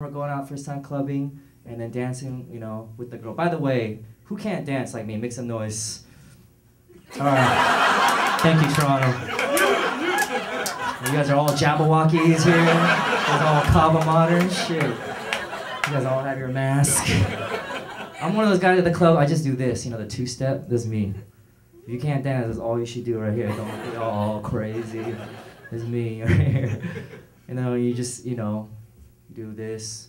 We're going out for time clubbing and then dancing, you know, with the girl. By the way, who can't dance like me? Make some noise. All right. Thank you, Toronto. You guys are all Jabbawockeez here. Are all Kaba Modern. Shit. You guys all have your mask. I'm one of those guys at the club. I just do this, you know, the two step. This is me. If you can't dance, that's all you should do right here. Don't be all crazy. This is me right here. You know, you just, you know, do this.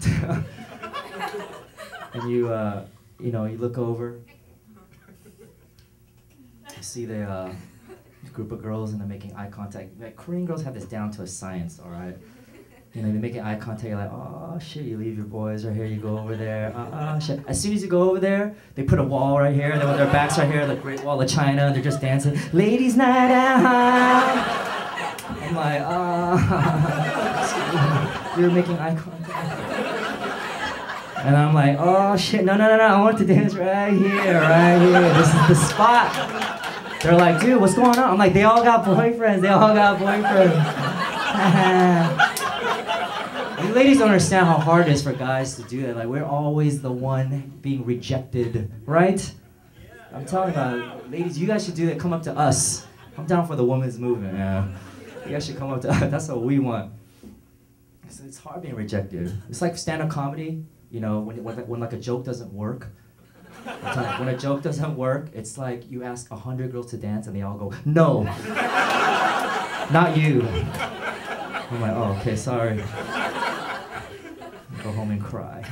and you, uh, you know, you look over. You see the uh, group of girls and they're making eye contact. Like, Korean girls have this down to a science, all right? You know, they're making eye contact. You're like, oh shit, you leave your boys right here. You go over there. Uh, uh, shit. As soon as you go over there, they put a wall right here. And then with their backs right here, the Great Wall of China. And they're just dancing. Ladies' night out. I'm like, ah. You're making eye contact. And I'm like, oh shit, no, no, no, no, I want to dance right here, right here. This is the spot. They're like, dude, what's going on? I'm like, they all got boyfriends. They all got boyfriends. you ladies don't understand how hard it is for guys to do that. Like, we're always the one being rejected, right? I'm talking about, ladies, you guys should do that. Come up to us. I'm down for the women's movement, yeah. You guys should come up to us. That's what we want. So it's hard being rejected. It's like stand-up comedy. You know, when, when, when like a joke doesn't work. When a joke doesn't work, it's like you ask a hundred girls to dance and they all go, no, not you. I'm like, oh, okay, sorry. Go home and cry.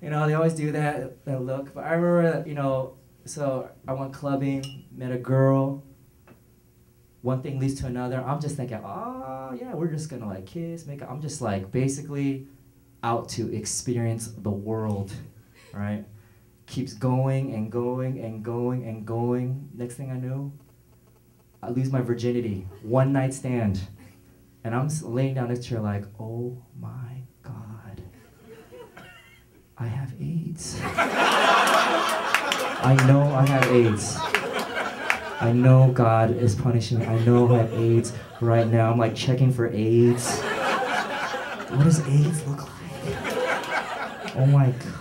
you know, they always do that, that look. But I remember, you know, so I went clubbing, met a girl, one thing leads to another. I'm just thinking, oh yeah, we're just gonna like kiss, make. Up. I'm just like basically out to experience the world, right? Keeps going and going and going and going. Next thing I knew, I lose my virginity. One night stand, and I'm laying down next to her like, oh my god, I have AIDS. I know I have AIDS. I know God is punishing me. I know I have AIDS right now. I'm like checking for AIDS. What does AIDS look like? Oh my God.